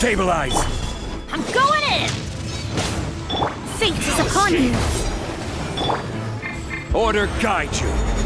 Stabilize! I'm going in! Fate is upon you! Order guide you!